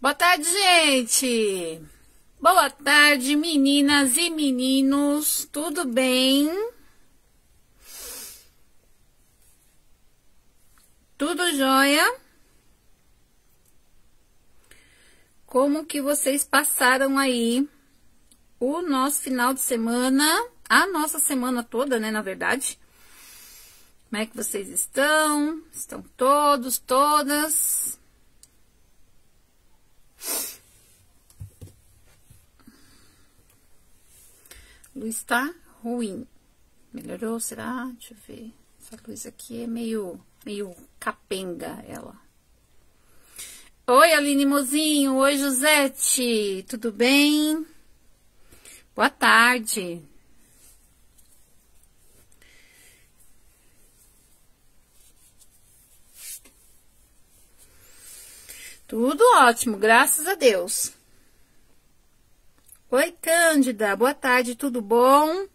Boa tarde, gente! Boa tarde, meninas e meninos, tudo bem? Tudo jóia? Como que vocês passaram aí o nosso final de semana, a nossa semana toda, né, na verdade? Como é que vocês estão? Estão todos, todas? Luz tá ruim. Melhorou, será? Deixa eu ver. Essa luz aqui é meio, meio capenga, ela. Oi, Aline Mozinho. Oi, Josete. Tudo bem? Boa tarde. Tudo ótimo, graças a Deus. Oi, Cândida, boa tarde, tudo bom?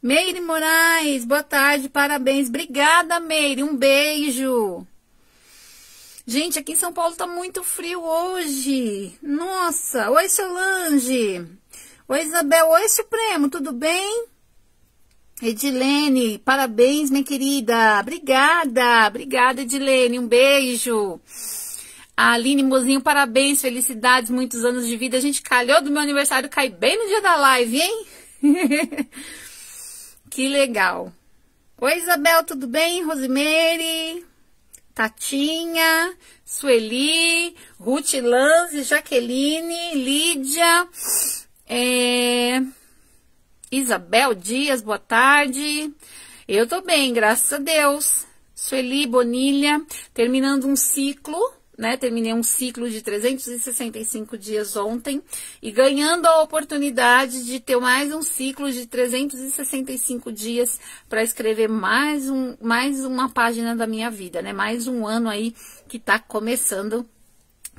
Meire Moraes, boa tarde, parabéns. Obrigada, Meire, um beijo. Gente, aqui em São Paulo tá muito frio hoje. Nossa, oi, Solange. Oi, Isabel, oi, Supremo, tudo bem? Edilene, parabéns, minha querida. Obrigada, obrigada, Edilene, um beijo. A Aline Mozinho, parabéns, felicidades, muitos anos de vida. A gente calhou do meu aniversário, cai bem no dia da live, hein? que legal. Oi, Isabel, tudo bem? Rosemary, Tatinha, Sueli, Ruth Lanze, Jaqueline, Lídia, é... Isabel Dias, boa tarde. Eu tô bem, graças a Deus. Sueli Bonilha, terminando um ciclo né? Terminei um ciclo de 365 dias ontem e ganhando a oportunidade de ter mais um ciclo de 365 dias para escrever mais, um, mais uma página da minha vida, né? Mais um ano aí que tá começando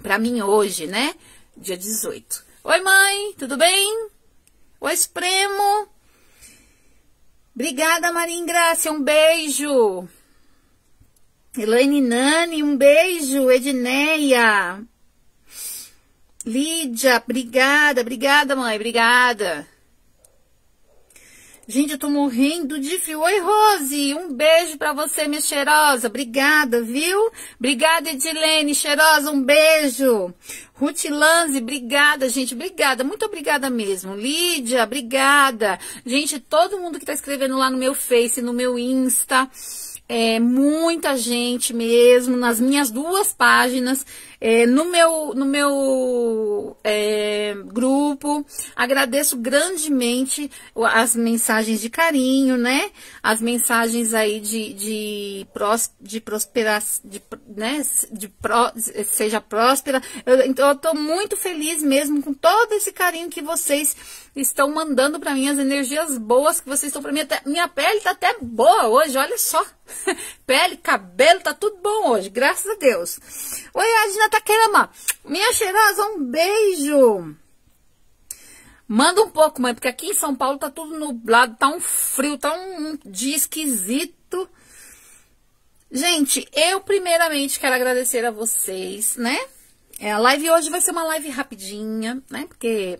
para mim hoje, né? Dia 18. Oi, mãe, tudo bem? Oi, Supremo. Obrigada, Maria Ingrácia, um beijo. Elaine Nani, um beijo. Edneia. Lídia, obrigada, obrigada, mãe, obrigada. Gente, eu tô morrendo de frio. Oi, Rose, um beijo pra você, minha cheirosa. Obrigada, viu? Obrigada, Edilene, cheirosa, um beijo. Ruth Lanze, obrigada, gente, obrigada, muito obrigada mesmo. Lídia, obrigada. Gente, todo mundo que tá escrevendo lá no meu Face, no meu Insta, é, muita gente mesmo, nas minhas duas páginas, é, no meu, no meu é, grupo. Agradeço grandemente as mensagens de carinho, né? As mensagens aí de, de, pros, de prosperação, de, né? De seja próspera. Eu, então, eu tô muito feliz mesmo com todo esse carinho que vocês estão mandando para mim, as energias boas que vocês estão para mim. Até, minha pele tá até boa hoje, olha só. pele, cabelo, tá tudo bom hoje, graças a Deus. Oi, Adina Taquerama, minha cheirosa, um beijo. Manda um pouco, mãe, porque aqui em São Paulo tá tudo nublado, tá um frio, tá um, um dia esquisito. Gente, eu primeiramente quero agradecer a vocês, né? É, a live hoje vai ser uma live rapidinha, né? Porque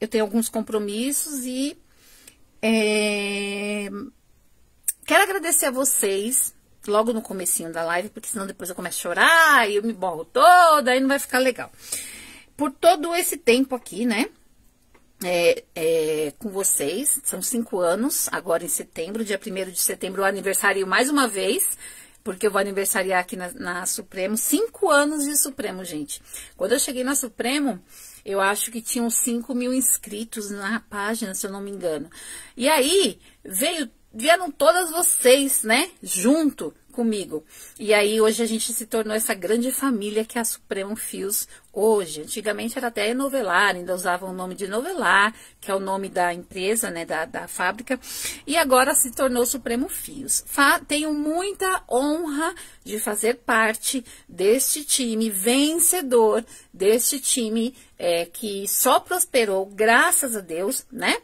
eu tenho alguns compromissos e é, quero agradecer a vocês logo no comecinho da live, porque senão depois eu começo a chorar e eu me borro toda, aí não vai ficar legal. Por todo esse tempo aqui, né? É, é, com vocês, são cinco anos, agora em setembro, dia 1 de setembro, eu aniversário mais uma vez, porque eu vou aniversariar aqui na, na Supremo, cinco anos de Supremo, gente. Quando eu cheguei na Supremo, eu acho que tinham 5 mil inscritos na página, se eu não me engano. E aí, veio, vieram todas vocês, né, junto comigo. E aí hoje a gente se tornou essa grande família que é a Supremo Fios hoje. Antigamente era até Novelar, ainda usavam o nome de Novelar, que é o nome da empresa, né, da, da fábrica, e agora se tornou Supremo Fios. Fa tenho muita honra de fazer parte deste time vencedor, deste time é, que só prosperou, graças a Deus, né?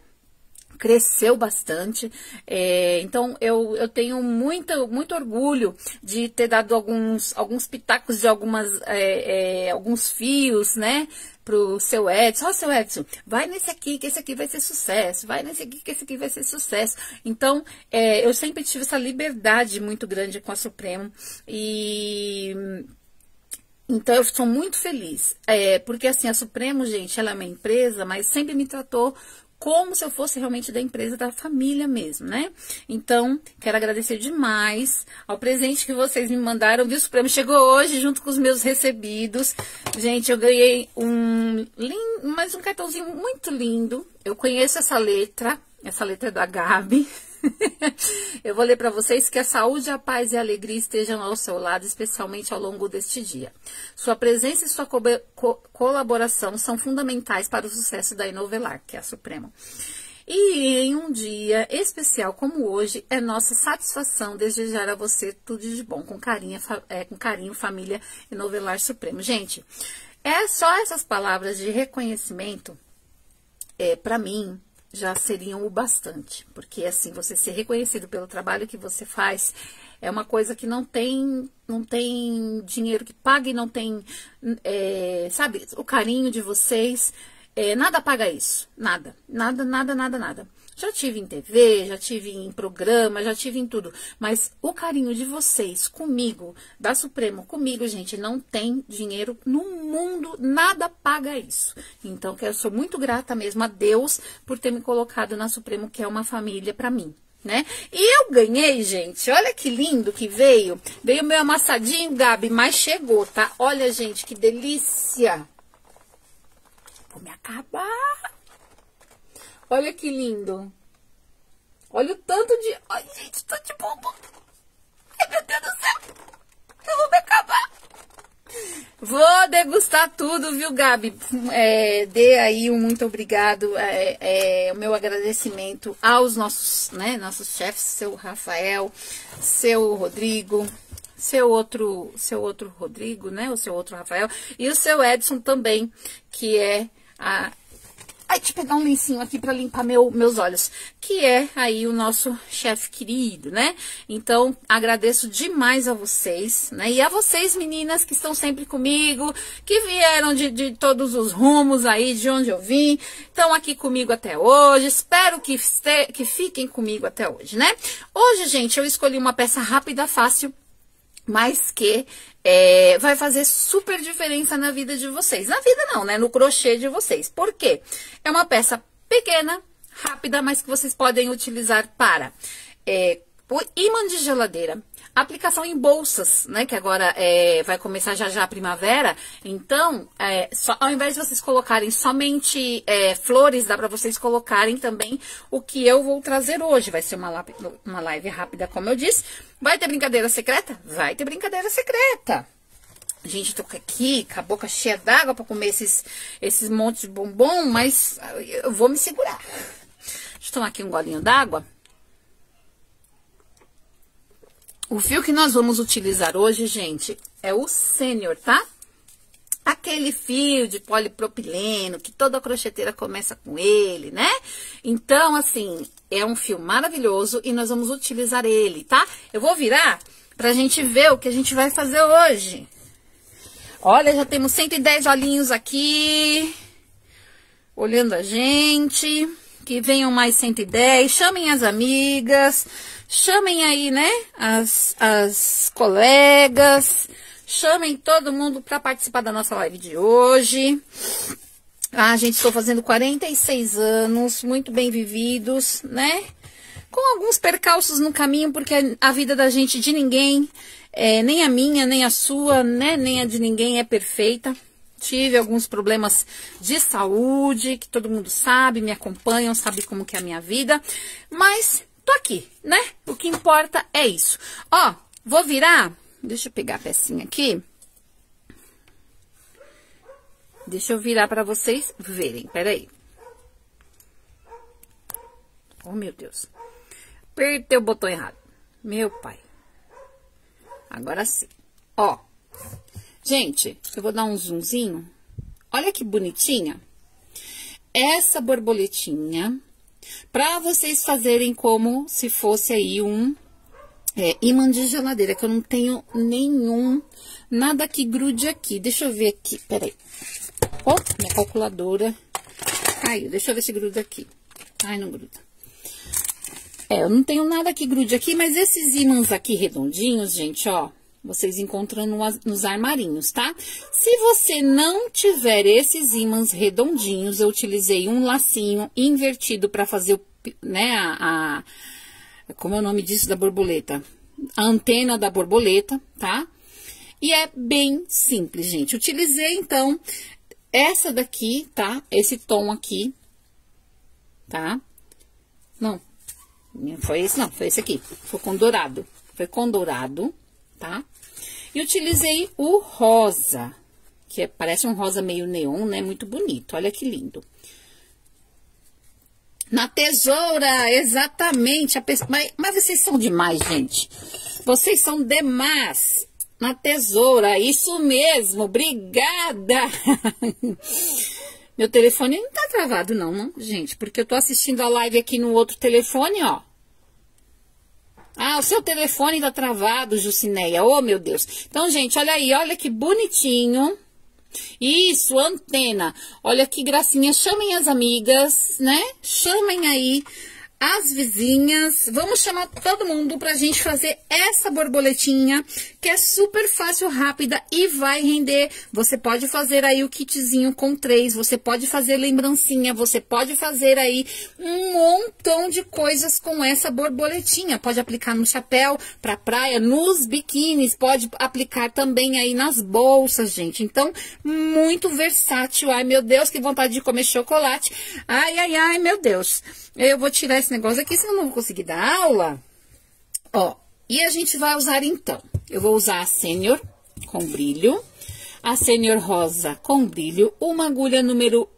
Cresceu bastante. É, então eu, eu tenho muito, muito orgulho de ter dado alguns, alguns pitacos de algumas, é, é, alguns fios, né? Pro seu Edson, ó, oh, seu Edson, vai nesse aqui, que esse aqui vai ser sucesso, vai nesse aqui, que esse aqui vai ser sucesso. Então, é, eu sempre tive essa liberdade muito grande com a Supremo e então, eu sou muito feliz. É, porque, assim, a Supremo, gente, ela é uma empresa, mas sempre me tratou como se eu fosse realmente da empresa, da família mesmo, né? Então, quero agradecer demais ao presente que vocês me mandaram, viu? Supremo chegou hoje junto com os meus recebidos. Gente, eu ganhei um, mais um cartãozinho muito lindo. Eu conheço essa letra, essa letra é da Gabi. Eu vou ler para vocês que a saúde, a paz e a alegria estejam ao seu lado, especialmente ao longo deste dia. Sua presença e sua co co colaboração são fundamentais para o sucesso da Inovelar, que é a Suprema. E em um dia especial como hoje, é nossa satisfação desejar a você tudo de bom, com carinho, é, com carinho família Inovelar Supremo. Gente, é só essas palavras de reconhecimento, é, para mim, já seriam o bastante. Porque, assim, você ser reconhecido pelo trabalho que você faz é uma coisa que não tem, não tem dinheiro que pague, não tem, é, sabe, o carinho de vocês. É, nada paga isso. Nada. Nada, nada, nada, nada. Já tive em TV, já tive em programa, já tive em tudo. Mas o carinho de vocês comigo, da Supremo, comigo, gente, não tem dinheiro no mundo, nada paga isso. Então, eu sou muito grata mesmo a Deus por ter me colocado na Supremo, que é uma família para mim. Né? E eu ganhei, gente, olha que lindo que veio. Veio meu amassadinho, Gabi, mas chegou, tá? Olha, gente, que delícia. Vou me acabar. Olha que lindo. Olha o tanto de... Ai, gente, tô de bobo. Ai, meu Deus do céu. Eu vou me acabar. Vou degustar tudo, viu, Gabi? É, dê aí um muito obrigado, é, é, o meu agradecimento aos nossos, né, nossos chefes, seu Rafael, seu Rodrigo, seu outro, seu outro Rodrigo, né, o seu outro Rafael, e o seu Edson também, que é a Ai, deixa eu pegar um lencinho aqui para limpar meu, meus olhos. Que é aí o nosso chefe querido, né? Então, agradeço demais a vocês, né? E a vocês, meninas, que estão sempre comigo, que vieram de, de todos os rumos aí, de onde eu vim, estão aqui comigo até hoje. Espero que, este, que fiquem comigo até hoje, né? Hoje, gente, eu escolhi uma peça rápida, fácil, mas que é, vai fazer super diferença na vida de vocês. Na vida não, né? No crochê de vocês. Por quê? É uma peça pequena, rápida, mas que vocês podem utilizar para é, o imã de geladeira, aplicação em bolsas, né? Que agora é, vai começar já já a primavera. Então, é, só, ao invés de vocês colocarem somente é, flores, dá para vocês colocarem também o que eu vou trazer hoje. Vai ser uma, uma live rápida, como eu disse. Vai ter brincadeira secreta? Vai ter brincadeira secreta. Gente, tô aqui com a boca cheia d'água para comer esses, esses montes de bombom, mas eu vou me segurar. Deixa eu tomar aqui um golinho d'água. O fio que nós vamos utilizar hoje, gente, é o sênior, tá? Aquele fio de polipropileno que toda crocheteira começa com ele, né? Então, assim, é um fio maravilhoso e nós vamos utilizar ele, tá? Eu vou virar pra gente ver o que a gente vai fazer hoje. Olha, já temos 110 olhinhos aqui, olhando a gente. Que venham mais 110, chamem as amigas, Chamem aí, né, as, as colegas, chamem todo mundo para participar da nossa live de hoje. Ah, gente, estou fazendo 46 anos, muito bem vividos, né? Com alguns percalços no caminho, porque a vida da gente, de ninguém, é, nem a minha, nem a sua, né, nem a de ninguém é perfeita. Tive alguns problemas de saúde, que todo mundo sabe, me acompanham, sabe como que é a minha vida. Mas tô aqui, né? O que importa é isso. Ó, vou virar, deixa eu pegar a pecinha aqui. Deixa eu virar para vocês verem, peraí. Oh, meu Deus. Apertei o botão errado. Meu pai. Agora sim. Ó. Gente, eu vou dar um zoomzinho. Olha que bonitinha. Essa borboletinha Pra vocês fazerem como se fosse aí um é, imã de geladeira, que eu não tenho nenhum, nada que grude aqui. Deixa eu ver aqui, peraí. Ó, oh, minha calculadora caiu. Deixa eu ver se gruda aqui. Ai, não gruda. É, eu não tenho nada que grude aqui, mas esses ímãs aqui redondinhos, gente, ó, vocês encontram no, nos armarinhos, tá? Se você não tiver esses ímãs redondinhos, eu utilizei um lacinho invertido para fazer o, né, a, a, como é o nome disso da borboleta? A antena da borboleta, tá? E é bem simples, gente. Utilizei, então, essa daqui, tá? Esse tom aqui, tá? Não, foi esse não, foi esse aqui. Foi com dourado. Foi com dourado, tá? E utilizei o rosa, que é, parece um rosa meio neon, né? Muito bonito, olha que lindo. Na tesoura, exatamente. Mas, mas vocês são demais, gente. Vocês são demais. Na tesoura, isso mesmo, obrigada. Meu telefone não tá travado não, não, gente, porque eu tô assistindo a live aqui no outro telefone, ó. Ah, o seu telefone tá travado, Jucineia. Oh, meu Deus. Então, gente, olha aí, olha que bonitinho. Isso, antena. Olha que gracinha. Chamem as amigas, né? Chamem aí as vizinhas. Vamos chamar todo mundo pra gente fazer essa borboletinha, que é super fácil, rápida e vai render. Você pode fazer aí o kitzinho com três, você pode fazer lembrancinha, você pode fazer aí um montão de coisas com essa borboletinha. Pode aplicar no chapéu, pra praia, nos biquínis, pode aplicar também aí nas bolsas, gente. Então, muito versátil. Ai, meu Deus, que vontade de comer chocolate. Ai, ai, ai, meu Deus. Eu vou tirar esse negócio aqui, senão eu não vou conseguir dar aula. Ó, e a gente vai usar então. Eu vou usar a Sênior com brilho, a Sênior rosa com brilho, uma agulha número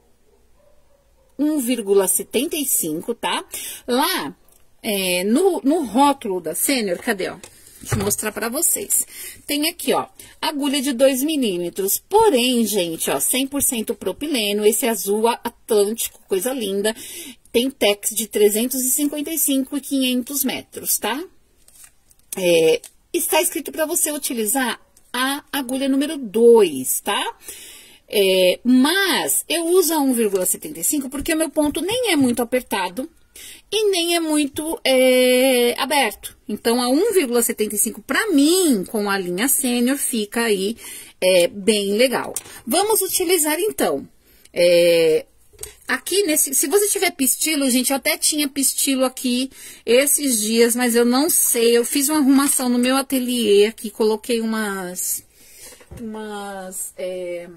1,75, tá? Lá, é, no, no rótulo da Sênior, cadê, ó? Deixa eu mostrar pra vocês. Tem aqui, ó, agulha de 2 milímetros. Porém, gente, ó, 100% propileno, esse azul atlântico, coisa linda tem tex de 355 e 500 metros, tá? É, está escrito para você utilizar a agulha número 2, tá? É, mas eu uso a 1,75 porque o meu ponto nem é muito apertado e nem é muito é, aberto. Então, a 1,75 para mim, com a linha sênior, fica aí é, bem legal. Vamos utilizar, então, é, Aqui nesse, se você tiver pistilo, gente, eu até tinha pistilo aqui esses dias, mas eu não sei. Eu fiz uma arrumação no meu ateliê aqui, coloquei umas, umas, é,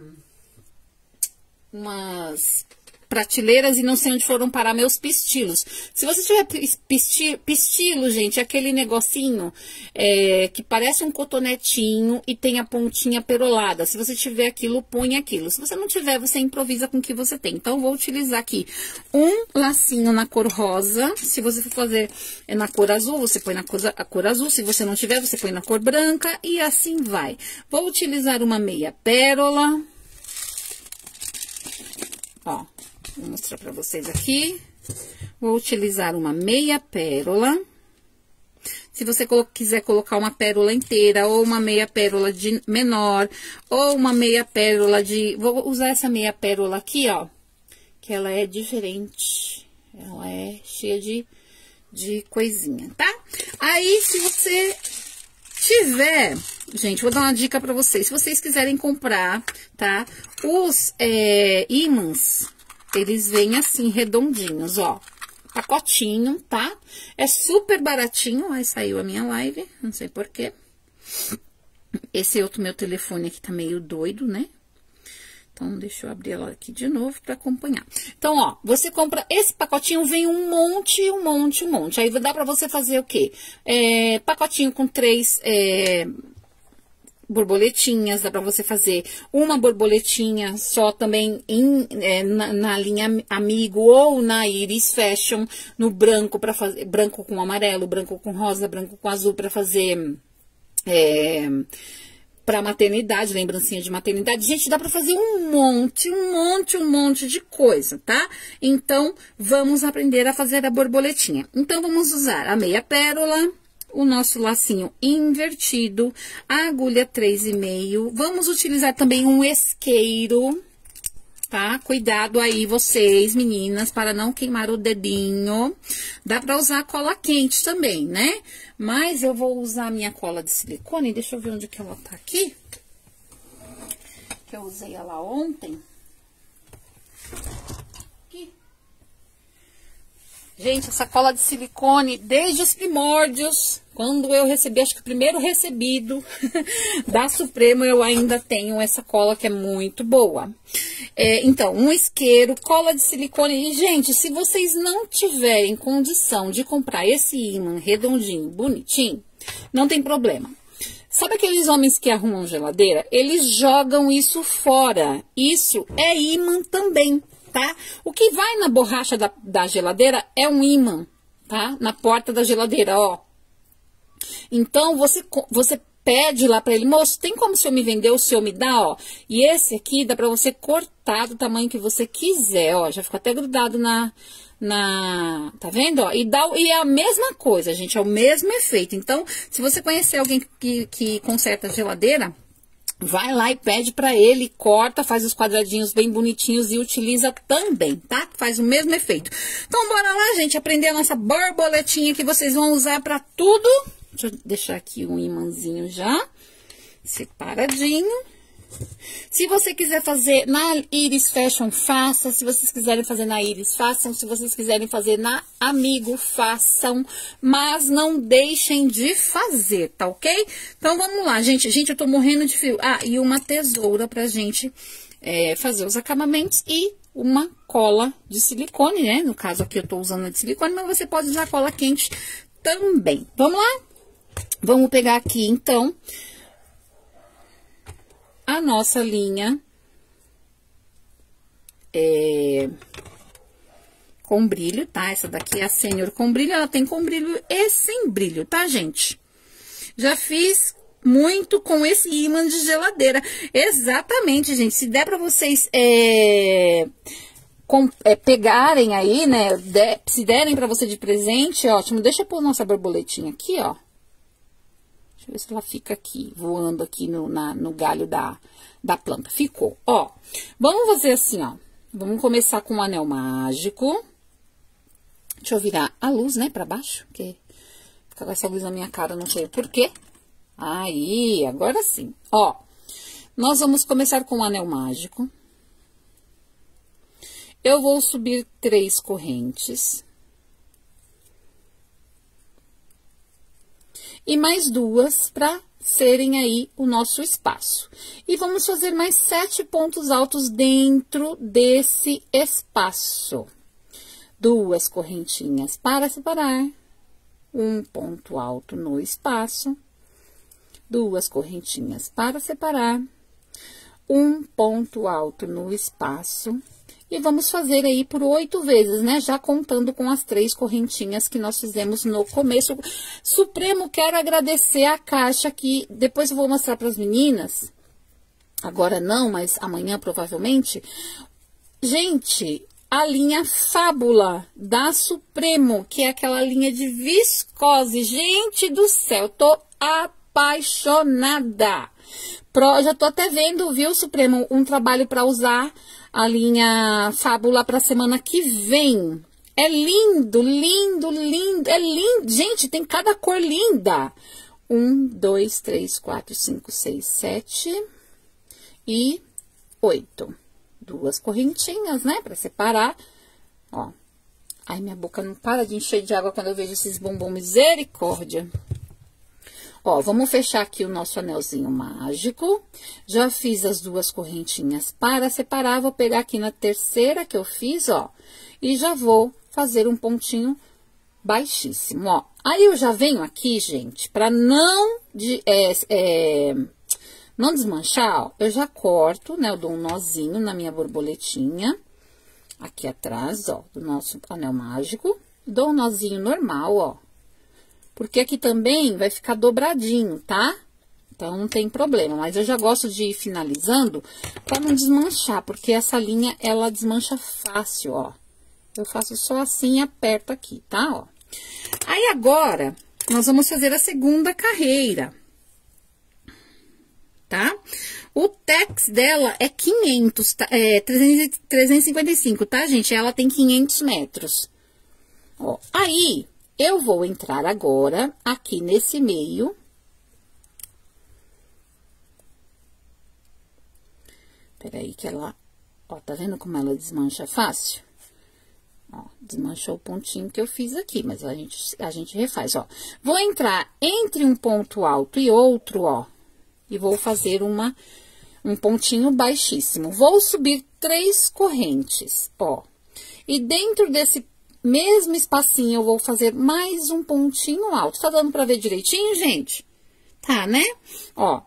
umas prateleiras e não sei onde foram parar meus pistilos. Se você tiver pisti, pistilo, gente, é aquele negocinho é, que parece um cotonetinho e tem a pontinha perolada. Se você tiver aquilo, põe aquilo. Se você não tiver, você improvisa com o que você tem. Então, vou utilizar aqui um lacinho na cor rosa. Se você for fazer é na cor azul, você põe na cor, a cor azul. Se você não tiver, você põe na cor branca e assim vai. Vou utilizar uma meia pérola. Ó, Vou mostrar pra vocês aqui. Vou utilizar uma meia pérola. Se você quiser colocar uma pérola inteira, ou uma meia pérola de menor, ou uma meia pérola de... Vou usar essa meia pérola aqui, ó, que ela é diferente. Ela é cheia de, de coisinha, tá? Aí, se você tiver... Gente, vou dar uma dica pra vocês. Se vocês quiserem comprar, tá? Os é, ímãs eles vêm assim, redondinhos, ó. Pacotinho, tá? É super baratinho. Aí saiu a minha live, não sei porquê. Esse outro meu telefone aqui tá meio doido, né? Então, deixa eu abrir ela aqui de novo para acompanhar. Então, ó, você compra esse pacotinho, vem um monte, um monte, um monte. Aí dá para você fazer o quê? É, pacotinho com três é, borboletinhas, dá para você fazer uma borboletinha só também em, é, na, na, linha amigo ou na Iris Fashion, no branco para fazer branco com amarelo, branco com rosa, branco com azul para fazer é, pra maternidade, lembrancinha de maternidade. Gente, dá pra fazer um monte, um monte, um monte de coisa, tá? Então, vamos aprender a fazer a borboletinha. Então, vamos usar a meia pérola, o nosso lacinho invertido, a agulha 3,5. Vamos utilizar também um esqueiro, tá? Cuidado aí vocês, meninas, para não queimar o dedinho. Dá pra usar cola quente também, né? Mas eu vou usar a minha cola de silicone, deixa eu ver onde que ela tá aqui. Que eu usei ela ontem. Gente, essa cola de silicone, desde os primórdios, quando eu recebi, acho que o primeiro recebido da Supremo, eu ainda tenho essa cola que é muito boa. É, então, um isqueiro, cola de silicone. E, gente, se vocês não tiverem condição de comprar esse imã redondinho, bonitinho, não tem problema. Sabe aqueles homens que arrumam geladeira? Eles jogam isso fora. Isso é imã também tá? O que vai na borracha da, da geladeira é um imã, tá? Na porta da geladeira, ó. Então, você, você pede lá para ele, moço, tem como o senhor me vender, o senhor me dá, ó. E esse aqui dá para você cortar do tamanho que você quiser, ó. Já ficou até grudado na, na, tá vendo, ó? E, dá, e é a mesma coisa, gente, é o mesmo efeito. Então, se você conhecer alguém que, que conserta geladeira, Vai lá e pede para ele, corta, faz os quadradinhos bem bonitinhos e utiliza também, tá? Faz o mesmo efeito. Então, bora lá, gente, aprender a nossa borboletinha que vocês vão usar para tudo. Deixa eu deixar aqui um imãzinho já, separadinho. Se você quiser fazer na Iris Fashion, faça. Se vocês quiserem fazer na Iris, façam. Se vocês quiserem fazer na Amigo, façam. Mas não deixem de fazer, tá ok? Então, vamos lá, gente. Gente, eu tô morrendo de frio. Ah, e uma tesoura pra gente é, fazer os acabamentos e uma cola de silicone, né? No caso aqui eu tô usando a de silicone, mas você pode usar cola quente também. Vamos lá? Vamos pegar aqui, então, a nossa linha é, com brilho, tá? Essa daqui é a Sênior com brilho, ela tem com brilho e sem brilho, tá, gente? Já fiz muito com esse imã de geladeira. Exatamente, gente. Se der pra vocês é, com, é, pegarem aí, né? De, se derem pra você de presente, ótimo. Deixa eu pôr nossa borboletinha aqui, ó. Deixa eu ver se ela fica aqui, voando aqui no, na, no galho da, da planta. Ficou, ó. Vamos fazer assim, ó. Vamos começar com um anel mágico. Deixa eu virar a luz, né, pra baixo, porque fica com essa luz na minha cara, não sei por quê. Aí, agora sim. Ó, nós vamos começar com o um anel mágico. Eu vou subir três correntes. E mais duas para serem aí o nosso espaço. E vamos fazer mais sete pontos altos dentro desse espaço. Duas correntinhas para separar, um ponto alto no espaço, duas correntinhas para separar, um ponto alto no espaço, e vamos fazer aí por oito vezes, né? Já contando com as três correntinhas que nós fizemos no começo. Supremo, quero agradecer a caixa que depois eu vou mostrar para as meninas. Agora não, mas amanhã provavelmente. Gente, a linha Fábula da Supremo, que é aquela linha de viscose. Gente do céu, tô apaixonada. Pro, já tô até vendo, viu, Supremo, um trabalho para usar a linha Fábula para semana que vem. É lindo, lindo, lindo, é lindo. Gente, tem cada cor linda. Um, dois, três, quatro, cinco, seis, sete e oito. Duas correntinhas, né, para separar. Ó. Ai, minha boca não para de encher de água quando eu vejo esses bombons. Misericórdia. Ó, vamos fechar aqui o nosso anelzinho mágico. Já fiz as duas correntinhas para separar, vou pegar aqui na terceira que eu fiz, ó, e já vou fazer um pontinho baixíssimo, ó. Aí, eu já venho aqui, gente, para não, de, é, é, não desmanchar, ó, eu já corto, né, eu dou um nozinho na minha borboletinha, aqui atrás, ó, do nosso anel mágico, dou um nozinho normal, ó, porque aqui também vai ficar dobradinho, tá? Então, não tem problema, mas eu já gosto de ir finalizando pra não desmanchar, porque essa linha, ela desmancha fácil, ó. Eu faço só assim e aperto aqui, tá, ó. Aí, agora, nós vamos fazer a segunda carreira, tá? O tex dela é 500, tá? é 355, tá, gente? Ela tem 500 metros. Ó, aí, eu vou entrar agora aqui nesse meio. Peraí que ela, ó, tá vendo como ela desmancha fácil? Ó, desmanchou o pontinho que eu fiz aqui, mas a gente, a gente refaz, ó. Vou entrar entre um ponto alto e outro, ó, e vou fazer uma, um pontinho baixíssimo. Vou subir três correntes, ó. E dentro desse mesmo espacinho, eu vou fazer mais um pontinho alto. Tá dando pra ver direitinho, gente? Tá, né? Ó,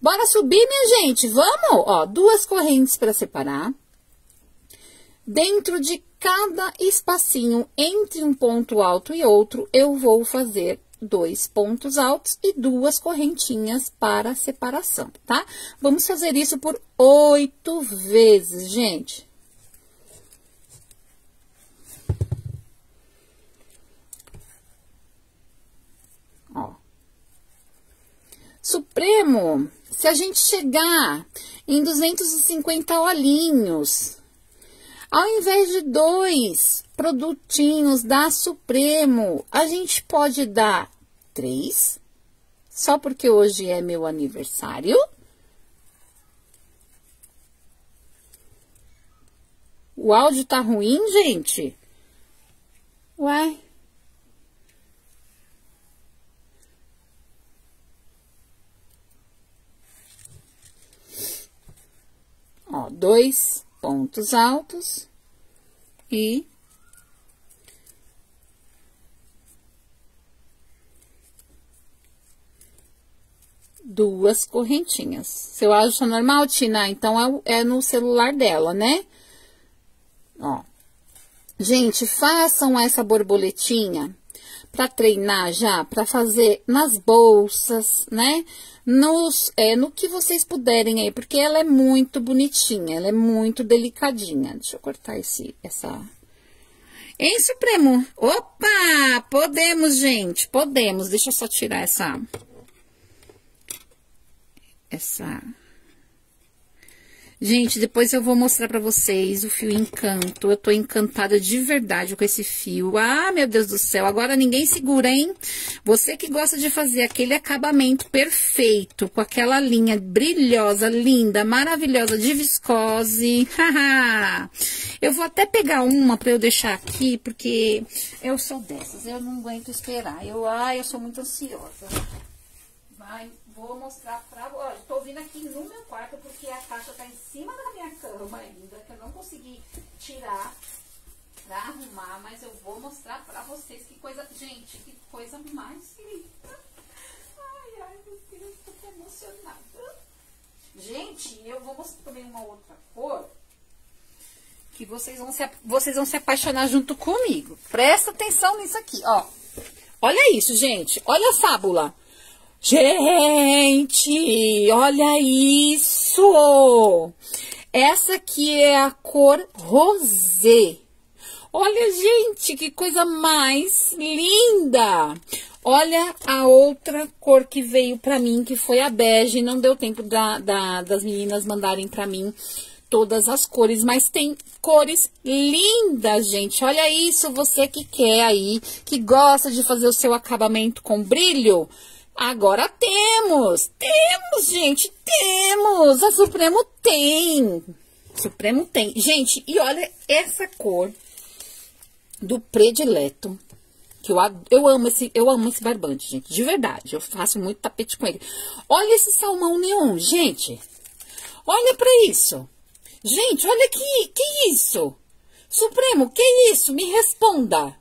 bora subir, minha gente, vamos? Ó, duas correntes para separar. Dentro de cada espacinho entre um ponto alto e outro, eu vou fazer dois pontos altos e duas correntinhas para separação, tá? Vamos fazer isso por oito vezes, gente. Supremo, se a gente chegar em 250 olhinhos, ao invés de dois produtinhos da Supremo, a gente pode dar três, só porque hoje é meu aniversário. O áudio tá ruim, gente? Uai. Ó, dois pontos altos e duas correntinhas. Seu áudio tá normal, Tina? Então, é, é no celular dela, né? Ó. Gente, façam essa borboletinha para treinar já, para fazer nas bolsas, né? nos, é, no que vocês puderem aí, porque ela é muito bonitinha, ela é muito delicadinha. Deixa eu cortar esse, essa... Em Supremo, opa, podemos, gente, podemos. Deixa eu só tirar essa, essa Gente, depois eu vou mostrar pra vocês o fio Encanto. Eu tô encantada de verdade com esse fio. Ah, meu Deus do céu, agora ninguém segura, hein? Você que gosta de fazer aquele acabamento perfeito, com aquela linha brilhosa, linda, maravilhosa de viscose. eu vou até pegar uma pra eu deixar aqui, porque eu sou dessas, eu não aguento esperar. Eu, ai, eu sou muito ansiosa. Vai vou mostrar pra vocês. Tô vindo aqui no meu quarto porque a caixa tá em cima da minha cama ainda, que eu não consegui tirar pra arrumar, mas eu vou mostrar pra vocês que coisa... Gente, que coisa mais linda. Ai, ai, meu Deus, tô emocionada. Gente, eu vou mostrar também uma outra cor que vocês vão se, vocês vão se apaixonar junto comigo. Presta atenção nisso aqui, ó. Olha isso, gente. Olha a fábula. Gente, olha isso! Essa aqui é a cor rosé. Olha, gente, que coisa mais linda! Olha a outra cor que veio pra mim, que foi a bege. Não deu tempo da, da, das meninas mandarem pra mim todas as cores, mas tem cores lindas, gente. Olha isso, você que quer aí, que gosta de fazer o seu acabamento com brilho. Agora temos, temos, gente, temos. A Supremo tem. Supremo tem. Gente, e olha essa cor do predileto. Que eu, eu amo esse, eu amo esse barbante, gente, de verdade. Eu faço muito tapete com ele. Olha esse salmão neon, gente. Olha para isso. Gente, olha que, que isso? Supremo, que isso? Me responda.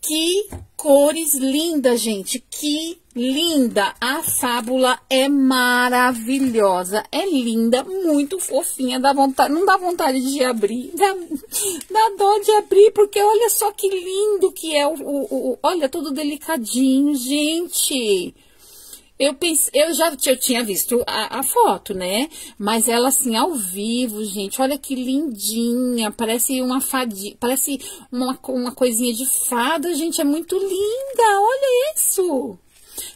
Que cores lindas, gente. Que linda. A fábula é maravilhosa. É linda, muito fofinha. Dá vontade, não dá vontade de abrir. Dá, dá dó de abrir, porque olha só que lindo que é o, o, o olha, tudo delicadinho, gente. Eu pensei, eu já eu tinha visto a, a, foto, né? Mas ela assim ao vivo, gente, olha que lindinha, parece uma fadinha, parece uma, uma coisinha de fada, gente, é muito linda. Olha isso.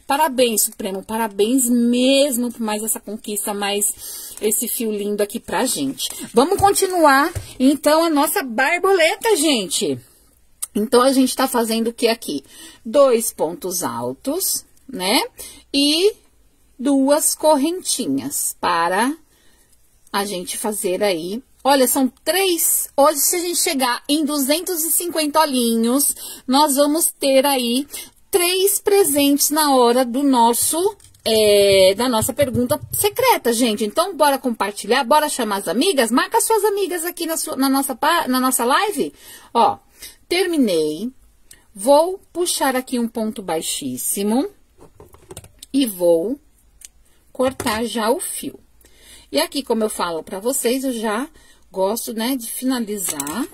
Parabéns, Supremo, parabéns mesmo por mais essa conquista, mais esse fio lindo aqui pra gente. Vamos continuar, então, a nossa borboleta, gente. Então, a gente tá fazendo o que aqui? Dois pontos altos, né? E duas correntinhas para a gente fazer aí. Olha, são três. Hoje, se a gente chegar em 250 olhinhos, nós vamos ter aí três presentes na hora do nosso é, da nossa pergunta secreta, gente. Então, bora compartilhar, bora chamar as amigas. Marca suas amigas aqui na, sua, na, nossa, na nossa live. Ó, terminei. Vou puxar aqui um ponto baixíssimo e vou cortar já o fio. E aqui, como eu falo pra vocês, eu já gosto, né, de finalizar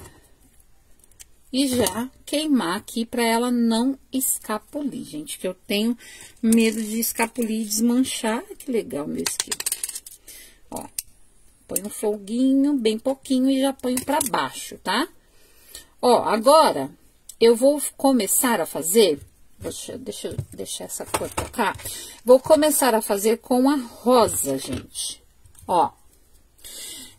e já queimar aqui para ela não escapulir, gente, que eu tenho medo de escapulir e desmanchar. Que legal meu esquilo. Ó, põe um foguinho, bem pouquinho e já ponho para baixo, tá? Ó, agora eu vou começar a fazer, deixa, deixa eu deixar essa cor pra cá, vou começar a fazer com a rosa, gente. Ó,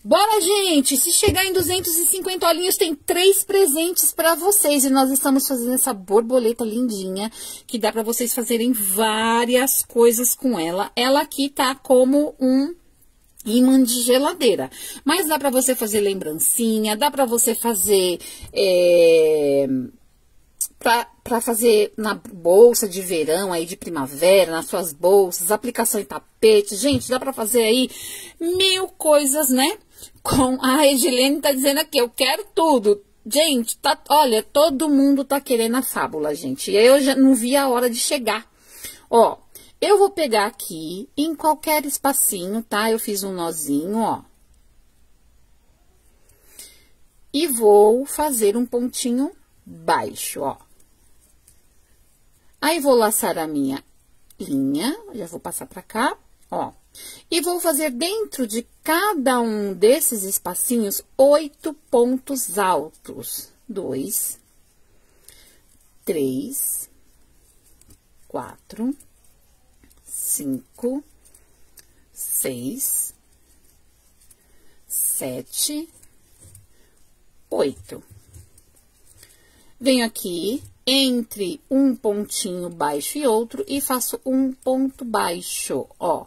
Bora, gente! Se chegar em 250 olhinhos, tem três presentes para vocês. E nós estamos fazendo essa borboleta lindinha, que dá para vocês fazerem várias coisas com ela. Ela aqui tá como um imã de geladeira. Mas dá para você fazer lembrancinha, dá para você fazer... É para fazer na bolsa de verão aí de primavera, nas suas bolsas, aplicação em tapete. Gente, dá para fazer aí mil coisas, né? Com a Edilene tá dizendo aqui, eu quero tudo. Gente, tá, olha, todo mundo tá querendo a fábula, gente. Eu já não vi a hora de chegar. Ó, eu vou pegar aqui em qualquer espacinho, tá? Eu fiz um nozinho, ó. E vou fazer um pontinho baixo, ó. Aí, vou laçar a minha linha, já vou passar pra cá, ó. E vou fazer dentro de cada um desses espacinhos oito pontos altos. Dois, três, quatro, cinco, seis, sete, oito. Venho aqui entre um pontinho baixo e outro e faço um ponto baixo, ó.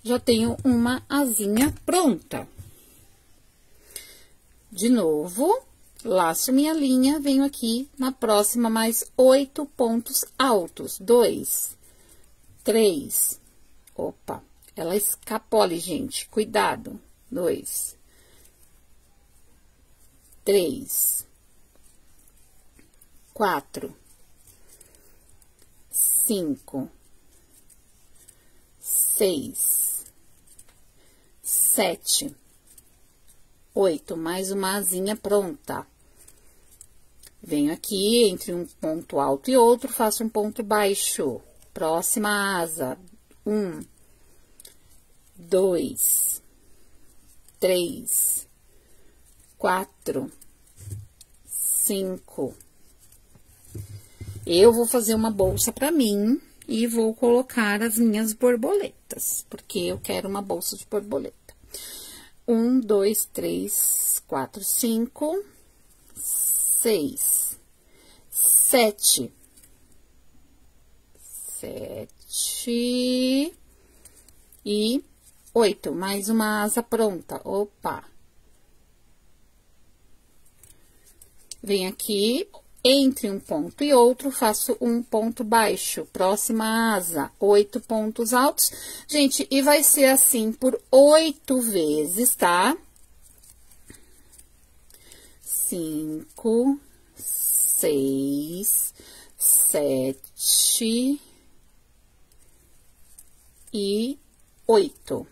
Já tenho uma asinha pronta. De novo, laço minha linha, venho aqui na próxima mais oito pontos altos. Dois, três, opa, ela escapole, gente, cuidado. Dois, três, quatro, cinco, seis, sete, oito, mais uma asinha pronta. Venho aqui, entre um ponto alto e outro, faço um ponto baixo. Próxima asa, um, dois, três, quatro, cinco, eu vou fazer uma bolsa para mim e vou colocar as minhas borboletas, porque eu quero uma bolsa de borboleta. Um, dois, três, quatro, cinco, seis, sete, sete e oito. Mais uma asa pronta. Opa! Vem aqui, entre um ponto e outro, faço um ponto baixo, próxima asa, oito pontos altos. Gente, e vai ser assim por oito vezes, tá? Cinco, seis, sete e oito.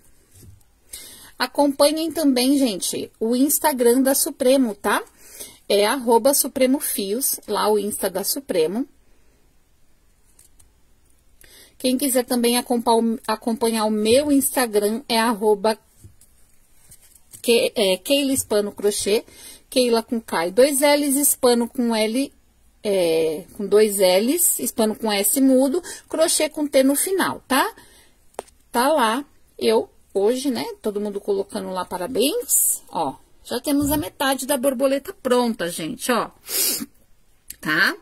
Acompanhem também, gente, o Instagram da Supremo, tá? É arroba Supremo Fios, lá o Insta da Supremo. Quem quiser também acompanhar o meu Instagram é arroba que, é, Keila Hispano Crochê, Keila com K e dois L's, Hispano com L, é, com dois L's, Hispano com S mudo, crochê com T no final, tá? Tá lá, eu, hoje, né, todo mundo colocando lá parabéns, ó, já temos a metade da borboleta pronta, gente, ó, tá?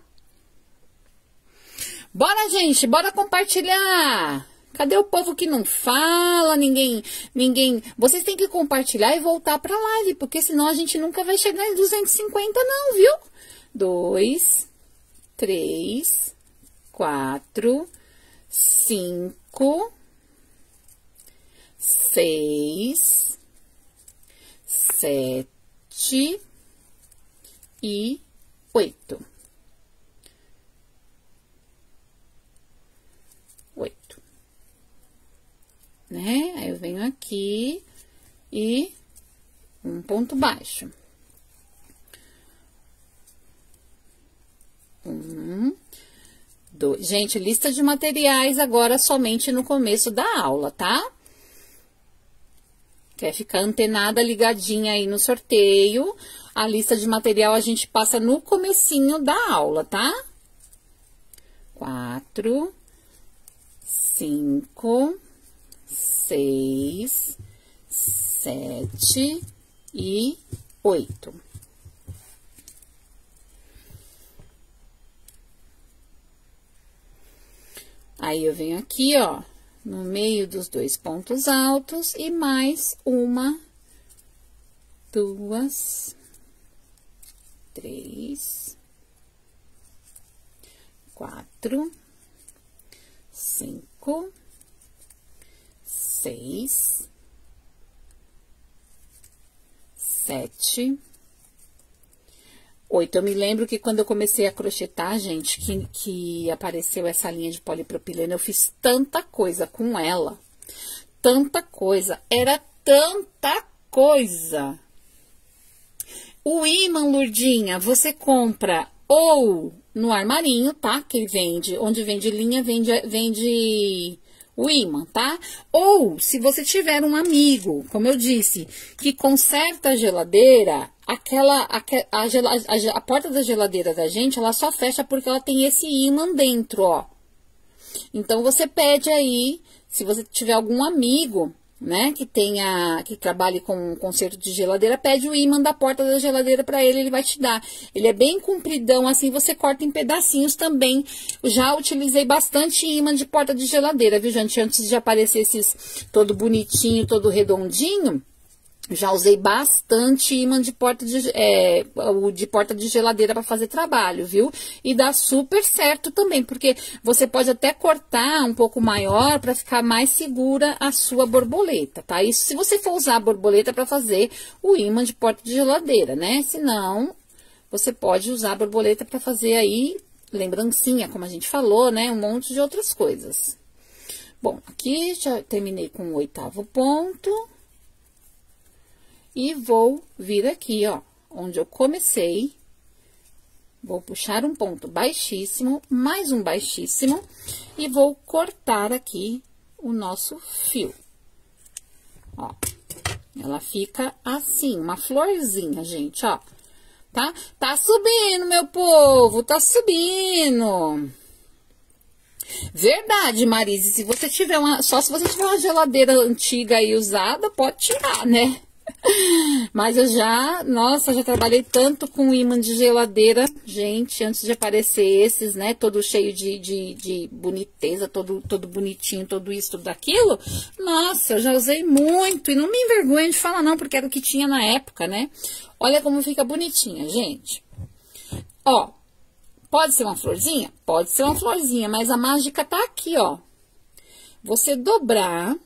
Bora, gente, bora compartilhar! Cadê o povo que não fala? Ninguém, ninguém. Vocês têm que compartilhar e voltar para live, porque senão a gente nunca vai chegar em 250 não, viu? Dois, três, quatro, cinco, seis, sete e oito. né? Aí eu venho aqui e um ponto baixo. Um, dois. Gente, lista de materiais agora somente no começo da aula, tá? Quer ficar antenada, ligadinha aí no sorteio. A lista de material a gente passa no comecinho da aula, tá? Quatro, cinco, seis, sete e oito. Aí, eu venho aqui, ó, no meio dos dois pontos altos e mais uma, duas, três, quatro, cinco, seis, sete, oito. Eu me lembro que quando eu comecei a crochetar, gente, que, que apareceu essa linha de polipropileno, eu fiz tanta coisa com ela. Tanta coisa. Era tanta coisa. O imã, Lurdinha, você compra ou no armarinho, tá? Que vende, onde vende linha, vende, vende o imã, tá? Ou, se você tiver um amigo, como eu disse, que conserta a geladeira, aquela, a, a, a, a porta da geladeira da gente, ela só fecha porque ela tem esse imã dentro, ó. Então, você pede aí, se você tiver algum amigo né, que tenha, que trabalhe com conserto de geladeira, pede o imã da porta da geladeira para ele, ele vai te dar. Ele é bem compridão, assim, você corta em pedacinhos também. Já utilizei bastante imã de porta de geladeira, viu, gente? Antes de aparecer esses todo bonitinho, todo redondinho, já usei bastante imã de porta de, é, de porta de geladeira para fazer trabalho, viu? E dá super certo também, porque você pode até cortar um pouco maior para ficar mais segura a sua borboleta, tá? Isso se você for usar a borboleta para fazer o imã de porta de geladeira, né? Se não, você pode usar a borboleta para fazer aí lembrancinha, como a gente falou, né? Um monte de outras coisas. Bom, aqui já terminei com o oitavo ponto. E vou vir aqui, ó, onde eu comecei. Vou puxar um ponto baixíssimo, mais um baixíssimo, e vou cortar aqui o nosso fio. Ó, ela fica assim, uma florzinha, gente, ó. Tá? Tá subindo, meu povo, tá subindo. Verdade, Marise, se você tiver uma, só se você tiver uma geladeira antiga e usada, pode tirar, né? Mas eu já, nossa, já trabalhei tanto com imã de geladeira, gente, antes de aparecer esses, né, todo cheio de, de, de boniteza, todo, todo bonitinho, todo isso, tudo aquilo. Nossa, eu já usei muito, e não me envergonho de falar não, porque era o que tinha na época, né? Olha como fica bonitinha, gente. Ó, pode ser uma florzinha? Pode ser uma florzinha, mas a mágica tá aqui, ó. Você dobrar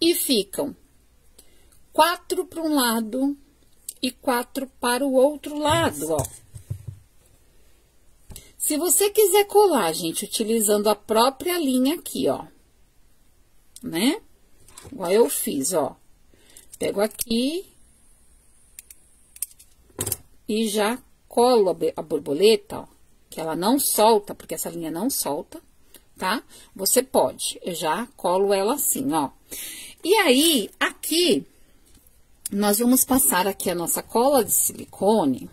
e ficam quatro para um lado e quatro para o outro lado, ó. Se você quiser colar, gente, utilizando a própria linha aqui, ó, né? Igual eu fiz, ó. Pego aqui e já colo a borboleta, ó, que ela não solta, porque essa linha não solta, tá? Você pode. Eu já colo ela assim, ó. E aí, aqui, nós vamos passar aqui a nossa cola de silicone.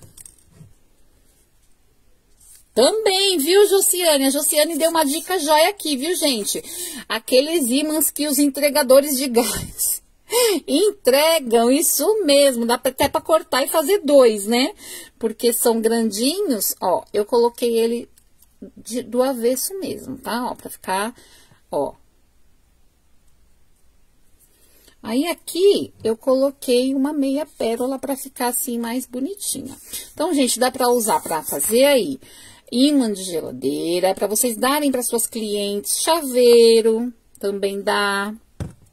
Também, viu, Josiane? A Josiane deu uma dica jóia aqui, viu, gente? Aqueles ímãs que os entregadores de gás entregam, isso mesmo, dá até para cortar e fazer dois, né? Porque são grandinhos, ó, eu coloquei ele de, do avesso mesmo, tá? Ó, pra ficar, ó. Aí, aqui, eu coloquei uma meia pérola pra ficar assim mais bonitinha. Então, gente, dá pra usar pra fazer aí imã de geladeira, para vocês darem para suas clientes, chaveiro, também dá,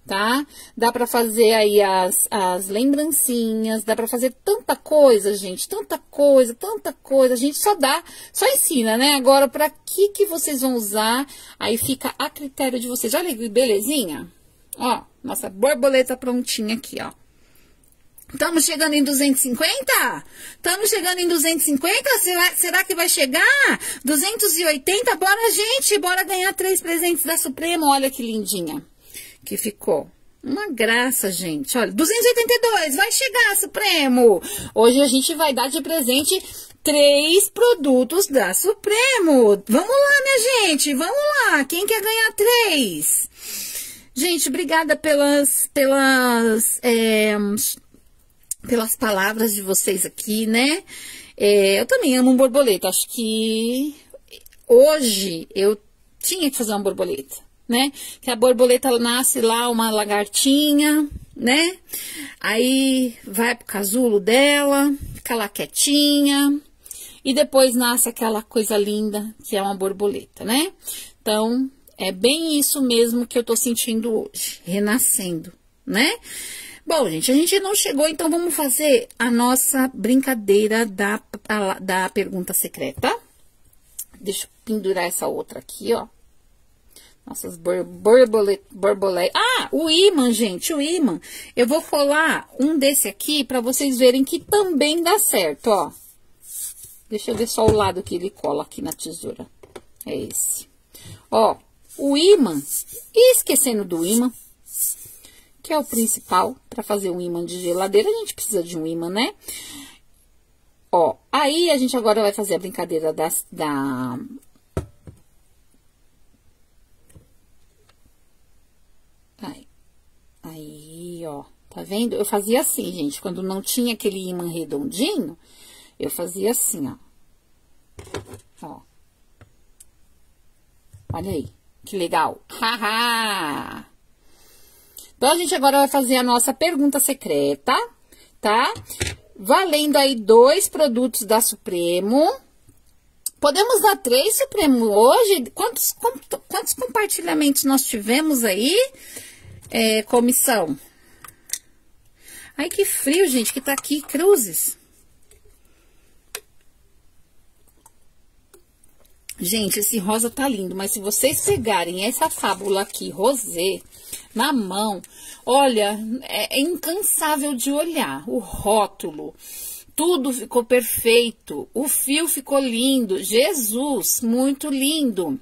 tá? Dá para fazer aí as, as lembrancinhas, dá para fazer tanta coisa, gente, tanta coisa, tanta coisa, a gente só dá, só ensina, né? Agora, para que que vocês vão usar, aí fica a critério de vocês. Olha que belezinha, ó, nossa borboleta prontinha aqui, ó. Estamos chegando em 250? Estamos chegando em 250? Será, será que vai chegar? 280? Bora, gente! Bora ganhar três presentes da Suprema. Olha que lindinha que ficou. Uma graça, gente. Olha, 282, vai chegar, Supremo. Hoje a gente vai dar de presente três produtos da Supremo. Vamos lá, minha gente, vamos lá. Quem quer ganhar três? Gente, obrigada pelas, pelas, é, pelas palavras de vocês aqui, né? É, eu também amo um borboleta. Acho que hoje eu tinha que fazer uma borboleta, né? Que a borboleta nasce lá, uma lagartinha, né? Aí vai pro casulo dela, fica lá quietinha. E depois nasce aquela coisa linda que é uma borboleta, né? Então, é bem isso mesmo que eu tô sentindo hoje, renascendo, né? Bom, gente, a gente não chegou, então vamos fazer a nossa brincadeira da, da pergunta secreta. Deixa eu pendurar essa outra aqui, ó. Nossas borboleta, borboleta. Ah, o imã, gente, o imã. Eu vou colar um desse aqui para vocês verem que também dá certo, ó. Deixa eu ver só o lado que ele cola aqui na tesoura. É esse. Ó, o imã. E esquecendo do imã, que é o principal para fazer um imã de geladeira, a gente precisa de um imã, né? Ó, aí a gente agora vai fazer a brincadeira das, da... Aí, aí, ó, tá vendo? Eu fazia assim, gente, quando não tinha aquele imã redondinho, eu fazia assim, ó. Ó. Olha aí, que legal. Haha! Então, a gente agora vai fazer a nossa pergunta secreta, tá? Valendo aí dois produtos da Supremo. Podemos dar três Supremo hoje? Quantos, quantos compartilhamentos nós tivemos aí, é, comissão? Ai, que frio, gente, que tá aqui, cruzes. Gente, esse rosa tá lindo, mas se vocês pegarem essa fábula aqui, rosé, na mão, olha, é, é incansável de olhar. O rótulo, tudo ficou perfeito. O fio ficou lindo. Jesus, muito lindo.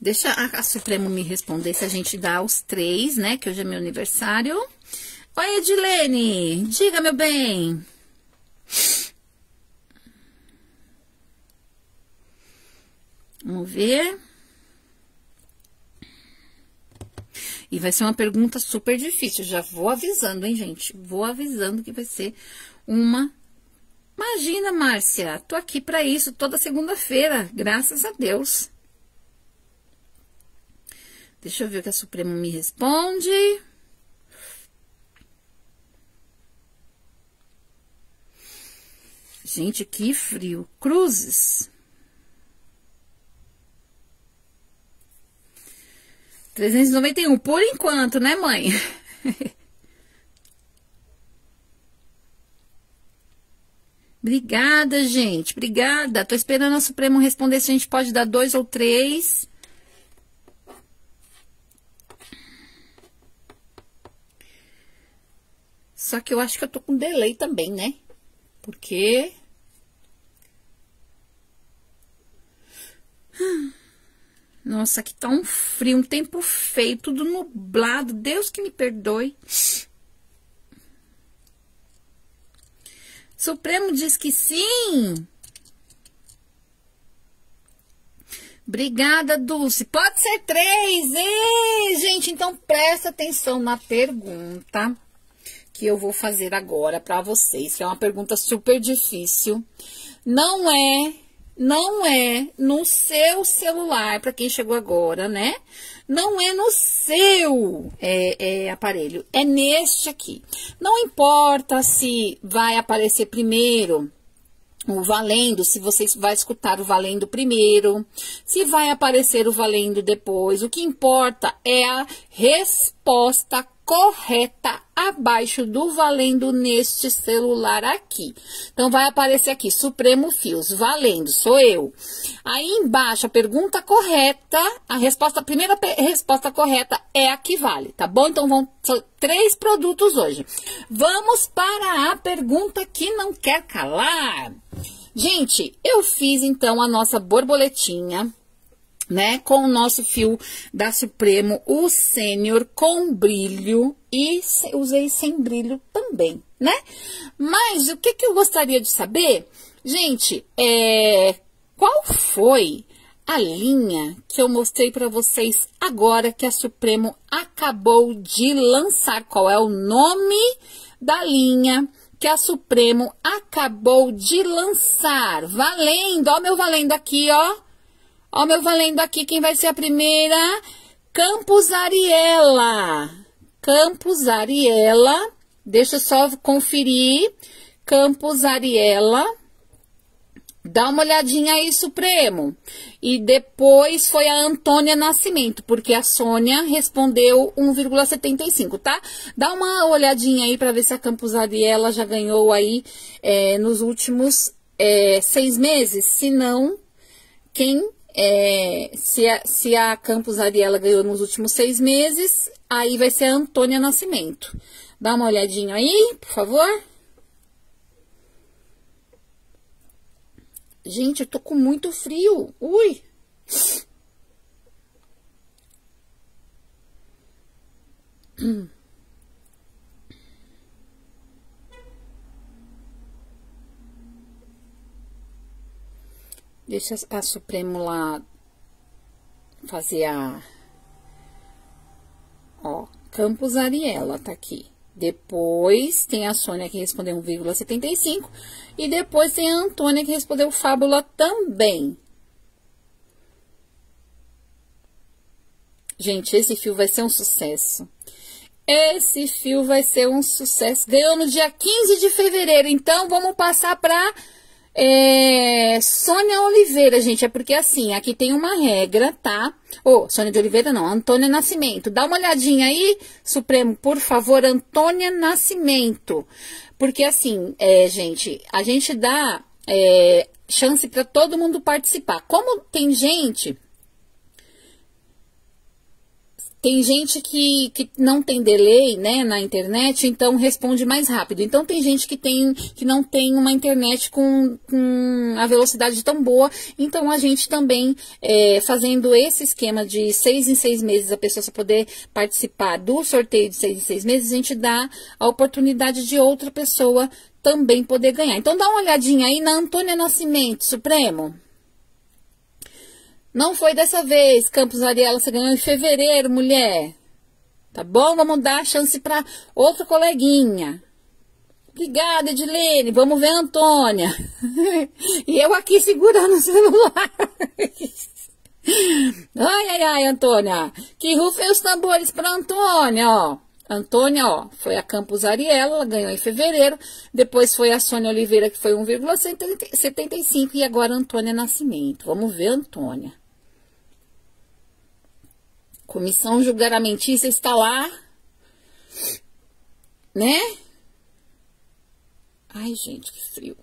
Deixa a, a Supremo me responder se a gente dá os três, né? Que hoje é meu aniversário. Oi, Edilene. Diga, meu bem. Vamos ver. E vai ser uma pergunta super difícil. Já vou avisando, hein, gente? Vou avisando que vai ser uma. Imagina, Márcia, tô aqui para isso toda segunda-feira, graças a Deus. Deixa eu ver o que a Supremo me responde. Gente, que frio. Cruzes. 391, por enquanto, né, mãe? Obrigada, gente. Obrigada. Tô esperando a Supremo responder se a gente pode dar dois ou três. Só que eu acho que eu tô com delay também, né? Porque... Nossa, aqui tá um frio, um tempo feio, tudo nublado. Deus que me perdoe. Supremo diz que sim. Obrigada, Dulce. Pode ser três. Ei, gente, então presta atenção na pergunta que eu vou fazer agora para vocês, que é uma pergunta super difícil. Não é, não é no seu celular, para quem chegou agora, né? Não é no seu é, é, aparelho, é neste aqui. Não importa se vai aparecer primeiro o valendo, se você vai escutar o valendo primeiro, se vai aparecer o valendo depois. O que importa é a resposta correta abaixo do valendo neste celular aqui. Então, vai aparecer aqui, Supremo Fios, valendo, sou eu. Aí embaixo, a pergunta correta, a resposta, a primeira resposta correta é a que vale, tá bom? Então, vão três produtos hoje. Vamos para a pergunta que não quer calar. Gente, eu fiz então a nossa borboletinha né? Com o nosso fio da Supremo, o Sênior com brilho e usei sem brilho também, né? Mas o que, que eu gostaria de saber, gente, é qual foi a linha que eu mostrei para vocês agora que a Supremo acabou de lançar? Qual é o nome da linha? que a Supremo acabou de lançar. Valendo, ó, meu valendo aqui, ó. Ó, meu valendo aqui, quem vai ser a primeira? Campos Ariela. Campos Ariela. Deixa eu só conferir. Campos Ariela. Dá uma olhadinha aí, Supremo. E depois foi a Antônia Nascimento, porque a Sônia respondeu 1,75, tá? Dá uma olhadinha aí para ver se a Campos Ariela já ganhou aí é, nos últimos é, seis meses. Se não, quem é, se, a, se a Campos Ariela ganhou nos últimos seis meses, aí vai ser a Antônia Nascimento. Dá uma olhadinha aí, por favor. Gente, eu tô com muito frio. Ui! Hum. Deixa a Supremo lá fazer a... Ó, Campos Ariela tá aqui. Depois tem a Sônia que respondeu 1,75 e depois tem a Antônia que respondeu fábula também. Gente, esse fio vai ser um sucesso. Esse fio vai ser um sucesso. Ganhou no dia 15 de fevereiro, então vamos passar para é, Sônia Oliveira, gente, é porque assim, aqui tem uma regra, tá? Ô, oh, Sônia de Oliveira não, Antônia Nascimento. Dá uma olhadinha aí, Supremo, por favor, Antônia Nascimento. Porque assim, é, gente, a gente dá é, chance para todo mundo participar. Como tem gente tem gente que, que não tem delay, né, na internet, então responde mais rápido. Então tem gente que tem que não tem uma internet com, com a velocidade tão boa. Então a gente também é, fazendo esse esquema de seis em seis meses a pessoa só poder participar do sorteio de seis em seis meses, a gente dá a oportunidade de outra pessoa também poder ganhar. Então dá uma olhadinha aí na Antônia Nascimento Supremo. Não foi dessa vez, Campos Ariela, você ganhou em fevereiro, mulher. Tá bom? Vamos dar a chance para outra coleguinha. Obrigada, Edilene. Vamos ver a Antônia. e eu aqui segurando o celular. ai, ai, ai, Antônia. Que rufem os tambores para Antônia, ó. Antônia, ó, foi a Campos Ariela, ela ganhou em fevereiro. Depois foi a Sônia Oliveira, que foi 1,75. E agora a Antônia Nascimento. Vamos ver, Antônia. Comissão julgaramentícia está lá, né? Ai, gente, que frio.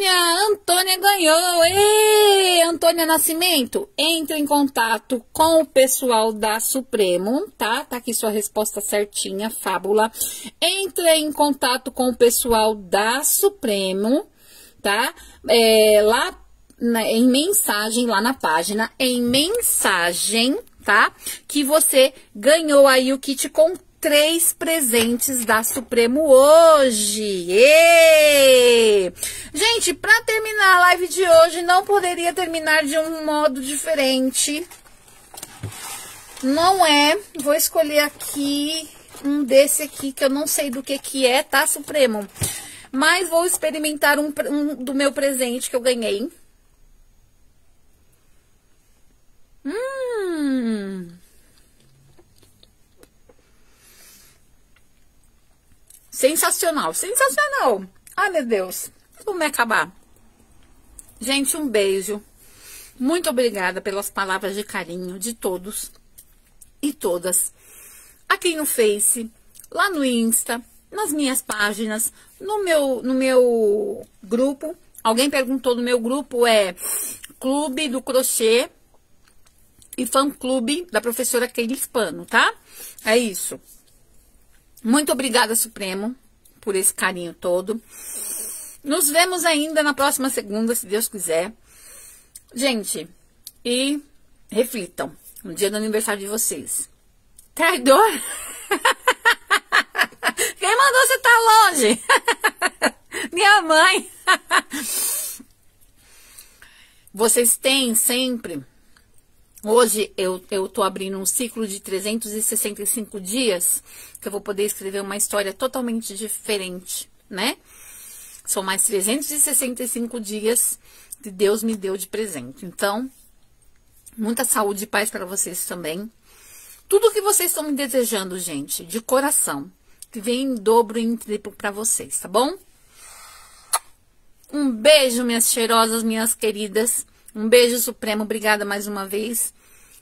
Antônia, Antônia ganhou. Ei, Antônia Nascimento, entre em contato com o pessoal da Supremo, tá? Tá aqui sua resposta certinha, fábula. Entre em contato com o pessoal da Supremo, tá? É, lá na, em mensagem, lá na página, em mensagem, tá? Que você ganhou aí o kit com três presentes da Supremo hoje. Êêê! Gente, para terminar a live de hoje, não poderia terminar de um modo diferente. Não é. Vou escolher aqui um desse aqui que eu não sei do que que é, tá, Supremo? Mas vou experimentar um, um do meu presente que eu ganhei. Hum. Sensacional, sensacional. Ai, meu Deus. Vou me acabar. Gente, um beijo. Muito obrigada pelas palavras de carinho de todos e todas. Aqui no Face, lá no Insta, nas minhas páginas, no meu, no meu grupo. Alguém perguntou no meu grupo, é Clube do Crochê e Fã Clube da professora Keila Hispano, tá? É isso. Muito obrigada, Supremo, por esse carinho todo. Nos vemos ainda na próxima segunda, se Deus quiser. Gente, e reflitam no dia do aniversário de vocês. Traidor? Quem mandou você estar tá longe? Minha mãe. Vocês têm sempre Hoje eu, eu tô abrindo um ciclo de 365 dias que eu vou poder escrever uma história totalmente diferente, né? São mais 365 dias que Deus me deu de presente. Então, muita saúde e paz para vocês também. Tudo que vocês estão me desejando, gente, de coração, que vem em dobro e em triplo para vocês, tá bom? Um beijo, minhas cheirosas, minhas queridas. Um beijo supremo, obrigada mais uma vez.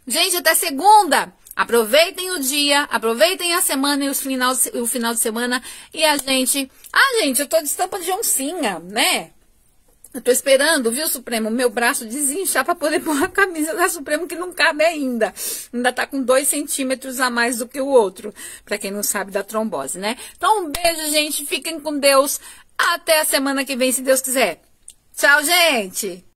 Gente, até segunda! Aproveitem o dia, aproveitem a semana e os final, o final de semana. E a gente. Ah, gente, eu tô de estampa de oncinha, né? Eu tô esperando, viu, Supremo, meu braço desinchar para poder pôr a camisa da Supremo que não cabe ainda. Ainda tá com dois centímetros a mais do que o outro, para quem não sabe da trombose, né? Então, um beijo, gente. Fiquem com Deus. Até a semana que vem, se Deus quiser. Tchau, gente!